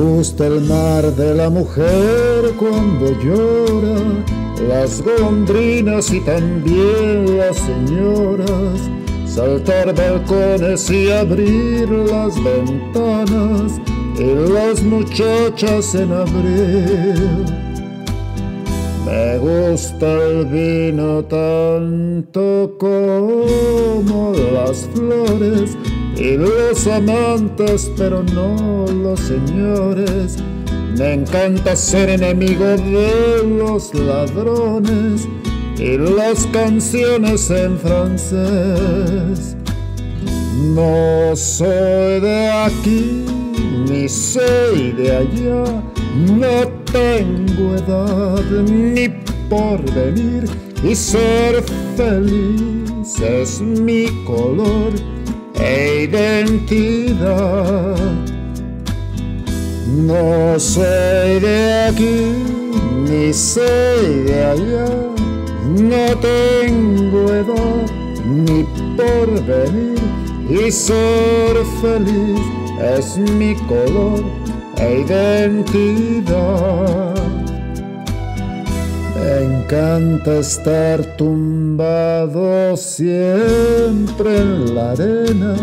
gusta el mar de la mujer cuando llora, las golondrinas y también las señoras, saltar balcones y abrir las ventanas y las muchachas en abril. Me gusta el vino tanto como las flores y los amantes, pero no los señores. Me encanta ser enemigo de los ladrones y las canciones en francés. No soy de aquí ni soy de allá, no tengo edad ni por venir y ser feliz es mi color e identidad. No soy de aquí ni soy de allá, no tengo edad ni por venir y ser feliz es mi color e identidad. Encanta estar tumbado siempre en la arena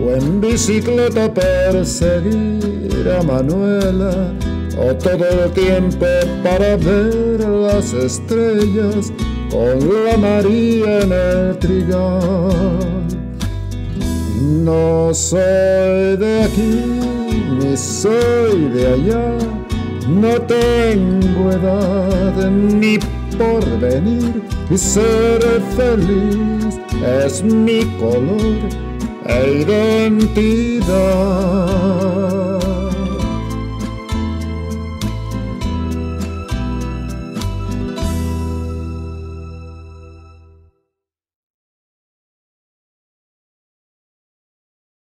o en bicicleta perseguir a Manuela o todo el tiempo para ver las estrellas con la María en el trigal. No soy de aquí ni soy de allá, no tengo edad ni por venir y ser feliz es mi color e identidad.